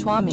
Twami.